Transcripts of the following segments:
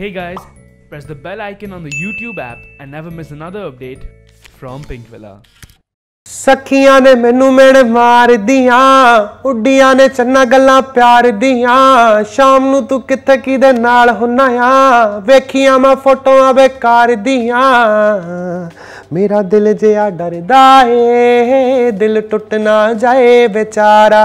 Hey guys, press the bell icon on the YouTube app and never miss another update from Pink Villa. ਸਖੀਆਂ ਨੇ ਮੈਨੂੰ ਮੇੜ ਮਾਰਦੀਆਂ ਉੱਡੀਆਂ ਨੇ ਚੰਨਾ ਗੱਲਾਂ ਪਿਆਰ ਦੀਆਂ ਸ਼ਾਮ ਨੂੰ ਤੂੰ ਕਿੱਥੇ ਕਿਦੇ ਨਾਲ ਹੁੰਨਾ ਆ? ਵੇਖੀਆਂ ਮੈਂ ਫੋਟੋਆਂ ਬੇਕਾਰ ਦੀਆਂ ਮੇਰਾ ਦਿਲ ਜਿਆ ਡਰਦਾ ਏ ਦਿਲ ਟੁੱਟ ਨਾ ਜਾਏ ਵਿਚਾਰਾ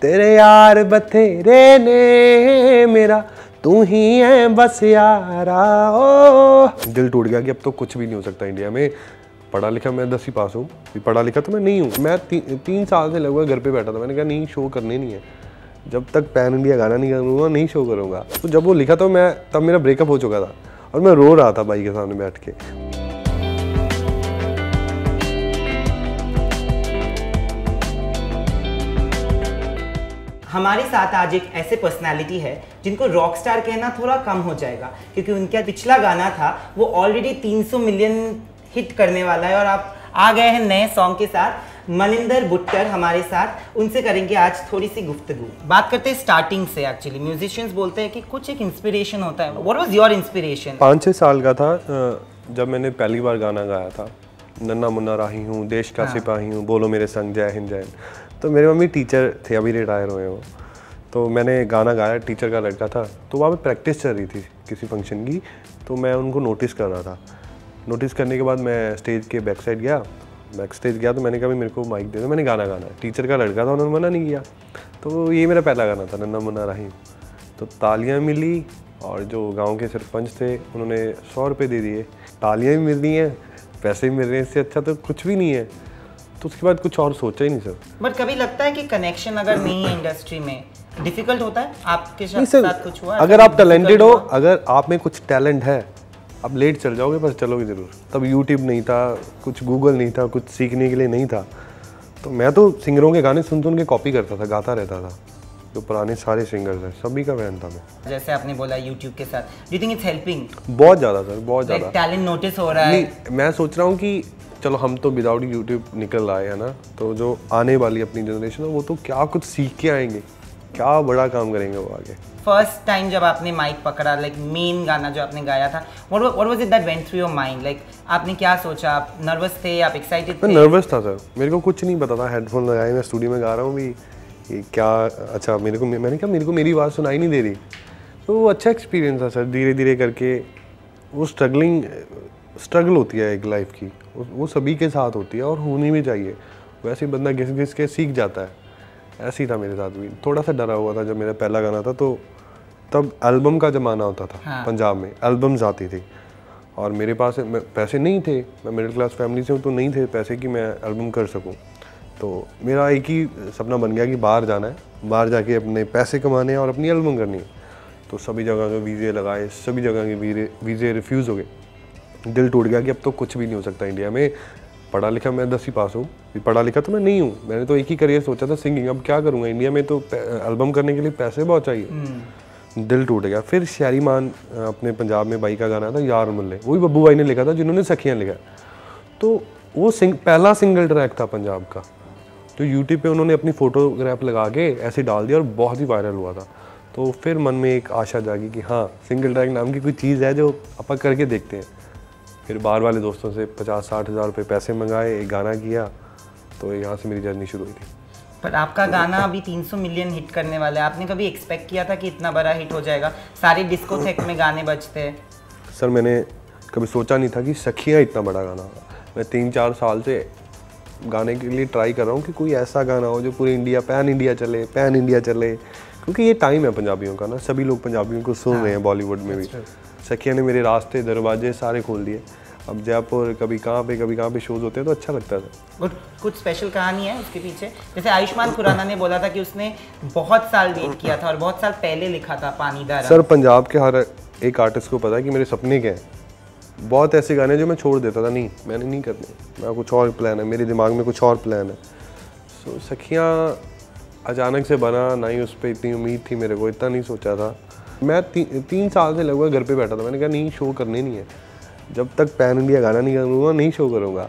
ਤੇਰੇ ਯਾਰ ਬਥੇਰੇ ਨੇ ਮੇਰਾ तू ही है बस यारा ओ। दिल टूट गया कि अब तो कुछ भी नहीं हो सकता इंडिया में। पढ़ा लिखा मैं दस ही पास हूँ पढ़ा लिखा तो मैं नहीं हूँ। मैं ती, तीन साल से लगभग घर पे बैठा था मैंने कहा नहीं शो करने नहीं है। जब तक पैन इंडिया गाना नहीं करूँगा नहीं शो करूँगा। तो जब वो लिखा तो मैं तब मेरा ब्रेकअप हो चुका था। और मैं रो रहा था भाई के सामने बैठ के। हमारे साथ आज एक ऐसे पर्सनालिटी है जिनको रॉक स्टार कहना थोड़ा कम हो जाएगा क्योंकि उनका पिछला गाना था वो ऑलरेडी 300 मिलियन हिट करने वाला है और आप आ गए हैं नए सॉन्ग के साथ। मनिंदर बुट्टर हमारे साथ उनसे करेंगे आज थोड़ी सी गुफ्तगू। बात करते हैं स्टार्टिंग से एक्चुअली म्यूजिशियंस बोलते हैं कि कुछ एक इंस्पिरेशन होता है। व्हाट वाज योर इंस्पिरेशन पाँच छः साल का था जब मैंने पहली बार गाना गाया था। नन्ना मुन्ना राही हूँ देश का हाँ। सिपाही हूँ बोलो मेरे संग जय हिंद जय तो मेरे मम्मी टीचर थे, अभी रिटायर हुए वो। तो मैंने गाना गाया टीचर का लड़का था। तो वहाँ पे प्रैक्टिस चल रही थी किसी फ़ंक्शन की। तो मैं उनको नोटिस कर रहा था। नोटिस करने के बाद मैं स्टेज के बैक साइड गया। बैक स्टेज गया तो मैंने कहा मेरे को माइक दे दो। मैंने गाना गाना। टीचर का लड़का था, उन्होंने मना नहीं किया। तो ये मेरा पहला गाना था, नन्ना मुन्ना राही। तो तालियाँ मिली और जो गाँव के सरपंच थे, उन्होंने सौ रुपये दे दिए। तालियाँ भी मिल रही हैं, पैसे भी मिल रहे हैं, इससे अच्छा तो कुछ भी नहीं है। तो उसके बाद कुछ और सोचा ही नहीं सर। बट कभी लगता है कि कनेक्शन अगर नहीं है इंडस्ट्री में डिफ़िकल्ट होता है? आपके नहीं साथ कुछ हुआ? अगर आप टैलेंटेड हो अगर आप में कुछ टैलेंट है आप लेट चल जाओगे पर चलोगे ज़रूर। तब यूट्यूब नहीं था कुछ गूगल नहीं था कुछ सीखने के लिए नहीं था। तो मैं तो सिंगरों के गाने सुन सुन के कॉपी करता था गाता रहता था। जो पुराने सारे सिंगर्स हैं सभी का फ़ैन था मैं। जैसे आपने बोला यूट्यूब के साथ। डू थिंक इट्स हेल्पिंग बहुत ज़्यादा सर बहुत ज़्यादा। टैलेंट नोटिस हो रहा है। नहीं मैं सोच रहा हूँ कि चलो हम तो विदाउट यूट्यूब निकल आए हैं ना? तो जो आने वाली अपनी जनरेशन है वो तो क्या कुछ सीख के आएँगे? क्या बड़ा काम करेंगे वो आगे? फ़र्स्ट टाइम जब आपने माइक पकड़ा लाइक मेन गाना जो आपने गाया था what was it that went through your mind like आपने क्या सोचा? आप नर्वस थे? आप एक्साइटेड मैं नर्वस था सर मेरे को कुछ नहीं पता था हेडफोन लगाए मैं स्टूडियो में गा रहा हूँ भी ये क्या अच्छा मेरे को मैंने कहा मेरे को मेरी आवाज़ सुनाई नहीं दे रही। तो वो अच्छा एक्सपीरियंस था सर धीरे धीरे करके। वो स्ट्रगलिंग स्ट्रगल होती है एक लाइफ की। वो सभी के साथ होती है और होनी भी चाहिए। वैसे ही बंदा घिस घिस के सीख जाता है। ऐसे ही था मेरे साथ भी। थोड़ा सा डरा हुआ था जब मेरा पहला गाना था तो तब एल्बम का ज़माना होता था हाँ। पंजाब में। एल्बम्स आती थी। और मेरे पास पैसे नहीं थे मैं मिडिल क्लास फैमिली से हूँ तो नहीं थे पैसे कि मैं एल्बम कर सकूँ। तो मेरा एक ही सपना बन गया कि बाहर जाना है। बाहर जाके अपने पैसे कमाने हैं और अपनी एल्बम करनी है। तो सभी जगह के वीज़े लगाए सभी जगह के वीज़े रिफ्यूज़ हो गए। दिल टूट गया कि अब तो कुछ भी नहीं हो सकता इंडिया में। पढ़ा लिखा मैं दस ही पास हूँ। पढ़ा लिखा तो मैं नहीं हूँ। मैंने तो एक ही करियर सोचा था सिंगिंग। अब क्या करूँगा? इंडिया में तो एल्बम करने के लिए पैसे बहुत चाहिए। दिल टूट गया। फिर शहरी मान अपने पंजाब में बाई का गाना था यार मुल्ले। वो भी बब्बू भाई ने लिखा था जिन्होंने सखियाँ लिखा। तो वो सिंग पहला सिंगल ट्रैक था पंजाब का। तो यूट्यूब पे उन्होंने अपनी फोटोग्राफ लगा के ऐसे डाल दिया और बहुत ही वायरल हुआ था। तो फिर मन में एक आशा जागी कि हाँ सिंगल ट्रैक नाम की कोई चीज़ है जो अपन करके देखते हैं। फिर बाहर वाले दोस्तों से पचास साठ हज़ार रुपये पैसे मंगाए एक गाना किया तो यहाँ से मेरी जर्नी शुरू हुई थी। पर आपका गाना अभी 300 मिलियन हिट करने वाला है। आपने कभी एक्सपेक्ट किया था कि इतना बड़ा हिट हो जाएगा? सारे डिस्कोथेक में गाने बजते हैं। सर मैंने कभी सोचा नहीं था कि सखियाँ इतना बड़ा गाना मैं तीन चार साल से गाने के लिए ट्राई कर रहा हूँ कि कोई ऐसा गाना हो जो पूरी इंडिया पैन इंडिया चले पैन इंडिया चले। क्योंकि ये टाइम है पंजाबियों का ना। सभी लोग पंजाबियों को सुन रहे हैं बॉलीवुड में भी। सखिया ने मेरे रास्ते दरवाजे सारे खोल दिए। अब जयपुर कभी कहाँ पे कभी कहाँ पे शोज़ होते हैं तो अच्छा लगता था। और कुछ स्पेशल कहानी है उसके पीछे। जैसे आयुष्मान खुराना ने बोला था कि उसने बहुत साल वेट किया था और बहुत साल पहले लिखा था पानीदार सर पंजाब के हर एक आर्टिस्ट को पता है कि मेरे सपने क्या हैं। बहुत ऐसे गाने जो मैं छोड़ देता था नहीं मैंने नहीं करने। मैं कुछ और प्लान है मेरे दिमाग में कुछ और प्लान है। सो सखियाँ अचानक से बना ना ही उस पर इतनी उम्मीद थी मेरे को इतना नहीं सोचा था। मैं ती, तीन साल से लगभग घर पे बैठा था मैंने कहा नहीं शो करने नहीं है। जब तक पैन इंडिया गाना नहीं करूँगा नहीं शो करूँगा।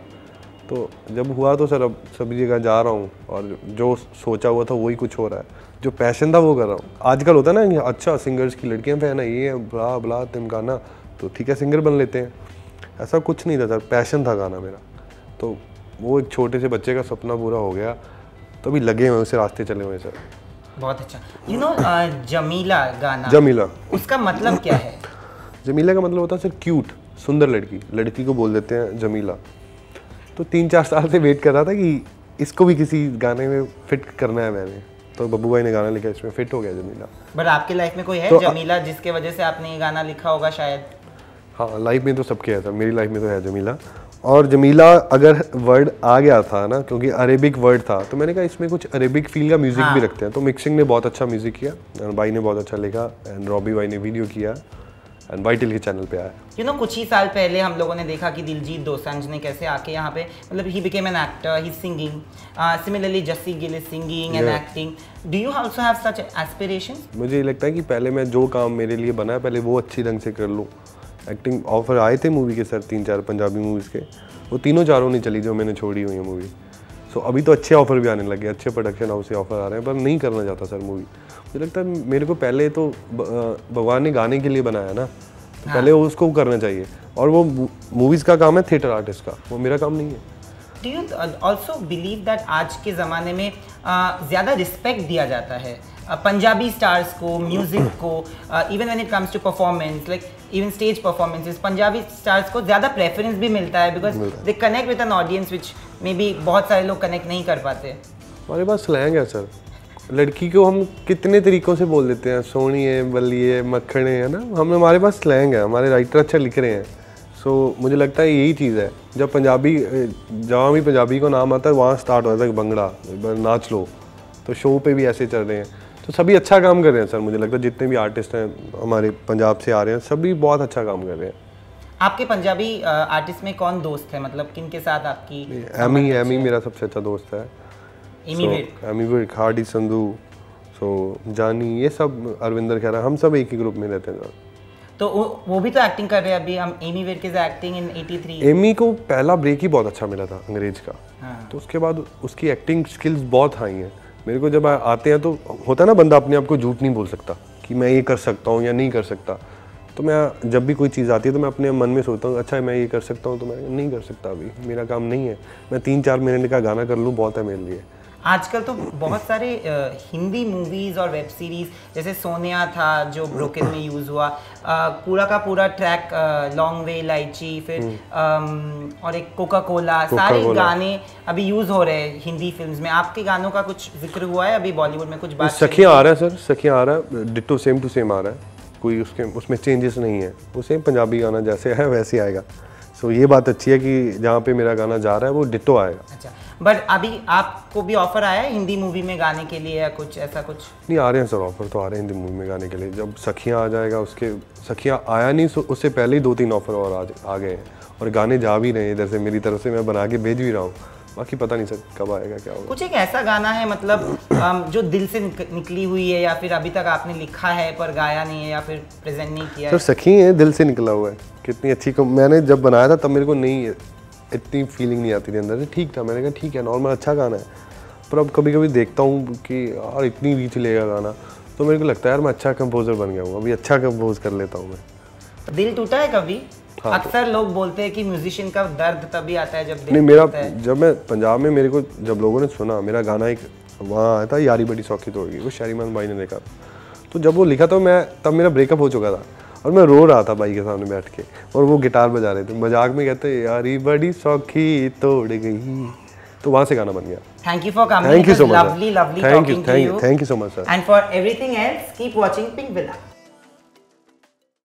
तो जब हुआ तो सर अब सभी जगह जा रहा हूँ और जो सोचा हुआ था वही कुछ हो रहा है। जो पैशन था वो कर रहा हूँ। आजकल होता है ना अच्छा सिंगर्स की लड़कियाँ फ़ैन है ये बला बला तिमकाना तो ठीक है सिंगर बन लेते हैं। ऐसा कुछ नहीं था सर पैशन था गाना मेरा। तो वो एक छोटे से बच्चे का सपना पूरा हो गया। तो अभी लगे हुए उसे रास्ते चले हुए सर। बहुत अच्छा। यू नो जमीला गाना जमीला। उसका मतलब क्या है? जमीला का मतलब होता है सर क्यूट सुंदर लड़की लड़की को बोल देते हैं जमीला। तो तीन चार साल से वेट कर रहा था कि इसको भी किसी गाने में फिट करना है मैंने। तो बब्बू भाई ने गाना लिखा इसमें फिट हो गया जमीला। बट आपके लाइफ में कोई है तो- जमीला जिसके वजह से आपने ये गाना लिखा होगा शायद? हाँ लाइफ में तो सबके है सर मेरी लाइफ में तो है जमीला। और जमीला अगर वर्ड आ गया था ना क्योंकि अरेबिक वर्ड था तो मैंने कहा इसमें कुछ अरेबिक फील का म्यूज़िक हाँ। भी रखते हैं। तो मिक्सिंग ने बहुत अच्छा म्यूज़िक किया भाई ने बहुत अच्छा लिखा एंड रॉबी भाई ने वीडियो किया। एंड वाइटल के चैनल पे आया। यू नो कुछ ही साल पहले हम लोगों ने देखा कि दिलजीत दोसांझ ने कैसे आके यहाँ पे मतलब ही became an actor he singing similarly Jassi Gill is singing and acting do you also have such aspiration मुझे ये लगता है कि पहले मैं जो काम मेरे लिए बना है पहले वो अच्छी ढंग से कर लूँ। एक्टिंग ऑफ़र आए थे मूवी के सर तीन चार पंजाबी मूवीज़ के। वो तीनों चारों नहीं चली जो मैंने छोड़ी हुई है मूवी सो so, अभी तो अच्छे ऑफ़र भी आने लगे अच्छे प्रोडक्शन हाउस से ऑफ़र आ रहे हैं पर नहीं करना चाहता सर मूवी मुझे लगता है मेरे को पहले तो भगवान ने गाने के लिए बनाया ना तो हाँ। पहले उसको करना चाहिए। और वो मूवीज़ का काम है थिएटर आर्टिस्ट का वो मेरा काम नहीं है। Do you also believe that आज के ज़माने में ज़्यादा रिस्पेक्ट दिया जाता है पंजाबी स्टार्स को म्यूज़िक को even when it comes to performance like even stage performances Punjabi stars को ज़्यादा प्रेफरेंस भी मिलता है because they connect with an audience which may be बहुत सारे लोग कनेक्ट नहीं कर पाते। हमारे पास स्लैंग है सर लड़की को हम कितने तरीकों से बोल देते हैं सोनी है बल्ली है मक्खन है ना? हम हमारे पास स्लैंग है हमारे राइटर अच्छा लिख रहे हैं। सो so, मुझे लगता है यही चीज़ है। जब पंजाबी जहाँ भी पंजाबी को नाम आता है वहाँ स्टार्ट होता है भंगड़ा नाच लो। तो शो पे भी ऐसे चल रहे हैं। तो सभी अच्छा काम कर रहे हैं सर मुझे लगता है जितने भी आर्टिस्ट हैं हमारे पंजाब से आ रहे हैं सभी बहुत अच्छा काम कर रहे हैं। आपके पंजाबी आर्टिस्ट में कौन दोस्त है? मतलब किन के साथ आपकी एमी एमी मेरा सबसे अच्छा दोस्त है। एमी विर्क एमी विर्क हार्डी संधू सो जानी ये सब अरविंदर खैरा हम सब एक ही ग्रुप में रहते हैं तो वो भी तो एक्टिंग कर रहे हैं अभी हम Ammy Virk is acting in 83 Ammy को पहला ब्रेक ही बहुत अच्छा मिला था अंग्रेज़ का। हाँ। तो उसके बाद उसकी एक्टिंग स्किल्स बहुत हाई हैं। मेरे को जब आते हैं तो होता है ना बंदा अपने आप को झूठ नहीं बोल सकता कि मैं ये कर सकता हूँ या नहीं कर सकता। तो मैं जब भी कोई चीज़ आती है तो मैं अपने मन में सोचता हूँ अच्छा मैं ये कर सकता हूँ तो मैं नहीं कर सकता अभी। मेरा काम नहीं है। मैं तीन चार मिनट का गाना कर लूँ बहुत है मेरे लिए। आजकल तो बहुत सारे हिंदी मूवीज़ और वेब सीरीज़ जैसे सोनिया था जो ब्रोकन में यूज़ हुआ पूरा का पूरा ट्रैक लॉन्ग वे इलायची फिर अम, और एक कोका कोला सारे। गाने अभी यूज़ हो रहे हैं हिंदी फिल्म्स में। आपके गानों का कुछ ज़िक्र हुआ है? अभी बॉलीवुड में कुछ बात सखियाँ आ रहा है? सर। सखियाँ आ रहा है। डिट्टो सेम टू सेम आ रहा है। कोई उसके उसमें चेंजेस नहीं है। वो सेम पंजाबी गाना जैसे है वैसे ही आएगा। सो so, ये बात अच्छी है कि जहाँ पे मेरा गाना जा रहा है वो डिटो आएगा। अच्छा बट अभी आपको भी ऑफ़र आया है हिंदी मूवी में गाने के लिए या कुछ ऐसा कुछ? नहीं आ रहे हैं सर ऑफ़र तो आ रहे हैं हिंदी मूवी में गाने के लिए। जब सखियाँ आ जाएगा उसके सखियाँ आया नहीं उससे पहले ही दो तीन ऑफ़र और आ, आ गए हैं। और गाने जा भी रहे हैं इधर से मेरी तरफ़ से मैं बना के भेज भी रहा हूँ। बाकी पता नहीं सर कब आएगा क्या होगा। कुछ एक ऐसा गाना है मतलब जो दिल से निकली हुई है या फिर अभी तक आपने लिखा है पर गाया नहीं है या फिर प्रेजेंट नहीं किया सर सखी है दिल से निकला हुआ है। कितनी अच्छी कम मैंने जब बनाया था तब मेरे को नहीं इतनी फीलिंग नहीं आती थी अंदर से। ठीक था मैंने कहा ठीक है नॉर्मल अच्छा गाना है। पर अब कभी कभी देखता हूँ कि यार इतनी रीच लेगा गाना। तो मेरे को लगता है यार मैं अच्छा कंपोजर बन गया हूँ अभी अच्छा कंपोज कर लेता हूँ मैं। दिल टूटा है कभी? हाँ, अक्सर लोग बोलते हैं कि म्यूजिशियन का दर्द तभी आता है जब नहीं मेरा जब मैं पंजाब में मेरे को जब लोगों ने सुना मेरा गाना एक वहाँ आया था यारी बड़ी सौखी तोड़ गई वो शरीमान भाई ने देखा। तो जब वो लिखा तो मैं तब मेरा ब्रेकअप हो चुका था और मैं रो रहा था भाई के सामने बैठ के और वो गिटार बजा रहे थे। मज़ाक में कहते यारी बड़ी सौखी तोड़ गई। तो वहाँ से गाना बन गया। Thank you for coming thank so much, sir. Lovely lovely talking to thank you so much sir and for everything else keep watching Pinkvilla